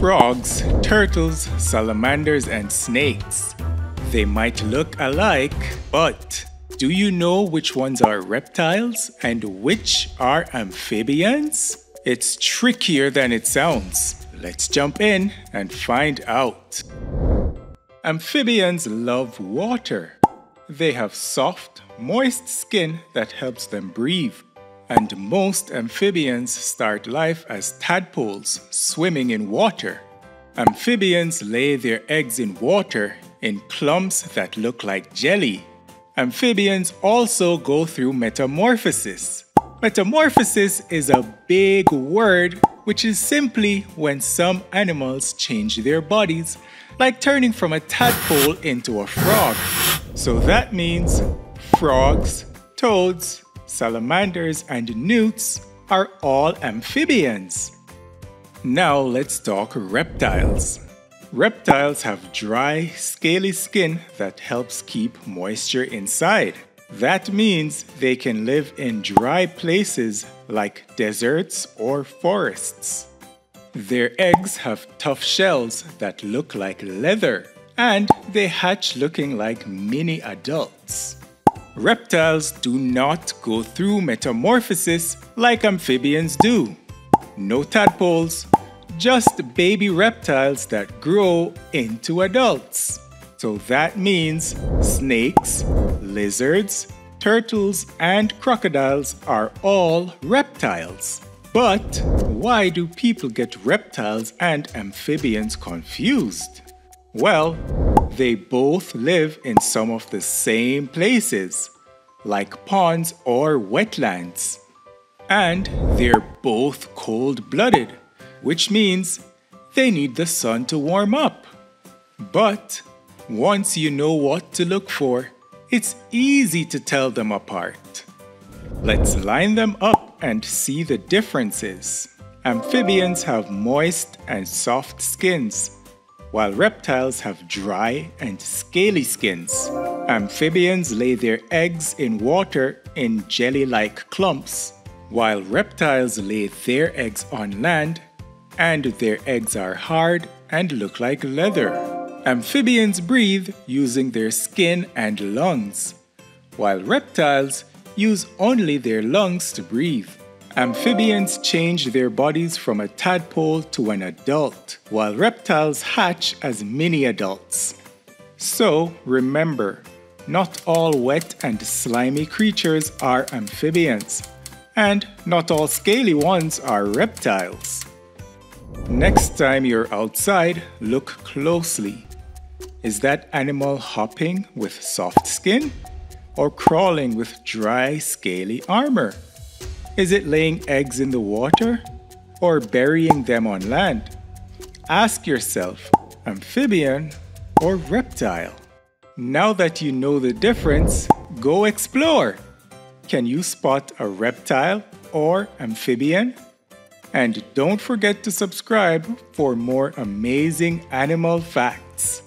frogs, turtles, salamanders, and snakes. They might look alike, but do you know which ones are reptiles and which are amphibians? It's trickier than it sounds. Let's jump in and find out. Amphibians love water. They have soft, moist skin that helps them breathe. And most amphibians start life as tadpoles swimming in water. Amphibians lay their eggs in water in clumps that look like jelly. Amphibians also go through metamorphosis. Metamorphosis is a big word which is simply when some animals change their bodies, like turning from a tadpole into a frog. So that means frogs, toads, salamanders, and newts are all amphibians. Now let's talk reptiles. Reptiles have dry, scaly skin that helps keep moisture inside. That means they can live in dry places like deserts or forests. Their eggs have tough shells that look like leather, and they hatch looking like mini adults. Reptiles do not go through metamorphosis like amphibians do. No tadpoles, just baby reptiles that grow into adults. So that means snakes, lizards, turtles, and crocodiles are all reptiles. But why do people get reptiles and amphibians confused? Well, they both live in some of the same places, like ponds or wetlands. And they're both cold blooded, which means they need the sun to warm up. But once you know what to look for, it's easy to tell them apart. Let's line them up and see the differences. Amphibians have moist and soft skins, while reptiles have dry and scaly skins. Amphibians lay their eggs in water in jelly-like clumps, while reptiles lay their eggs on land and their eggs are hard and look like leather. Amphibians breathe using their skin and lungs, while reptiles use only their lungs to breathe. Amphibians change their bodies from a tadpole to an adult, while reptiles hatch as mini adults. So remember, not all wet and slimy creatures are amphibians, and not all scaly ones are reptiles. Next time you're outside, look closely. Is that animal hopping with soft skin or crawling with dry, scaly armor? Is it laying eggs in the water or burying them on land? Ask yourself, amphibian or reptile? Now that you know the difference, go explore. Can you spot a reptile or amphibian? And don't forget to subscribe for more amazing animal facts.